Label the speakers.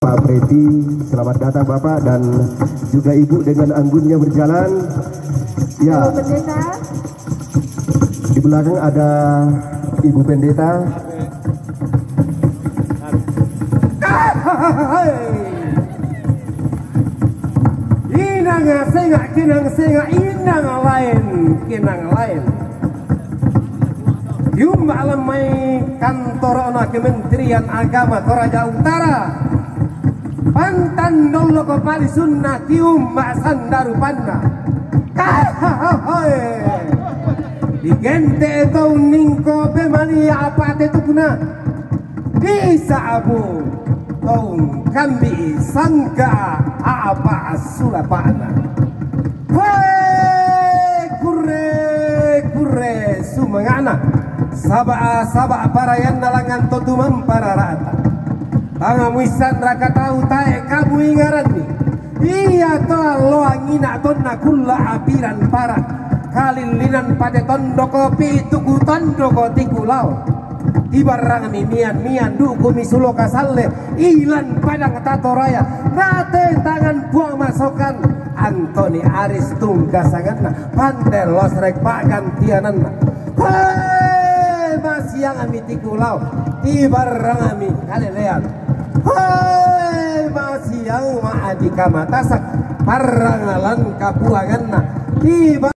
Speaker 1: Pak Preti, selamat datang Bapak dan juga Ibu dengan anggunnya berjalan. Ya, di belakang ada Ibu Pendeta.
Speaker 2: Inang sengak kinang sengak inang lain kinang lain. Yung malam may kantor Kementerian Agama Toraja Utara. Pantan dolo ko pali sunna tium masandaru panna. Di gente ito bemani apa itu kuna. Bisa abu. Tong kambi sangka apa sulapana. Hei kure kure sumangana. Saba saba para yang nalangan totumam para rata. Pangamuisan raka nih. Iya to lo angina tonna kulla apiran para. Kalilinan pada tondo kopi tuku tondo tiku lau. Ibarang mi mian mian duku misulo kasalle. Ilan padang tato raya. Rate tangan buang masokan. Antoni Aris tunggasangan. Pandai los rek pak gantianan. Hei masih yang ami tikulau Ibarang ami kalelean Hei yang maadika matasak parangalan kapuangan Ibar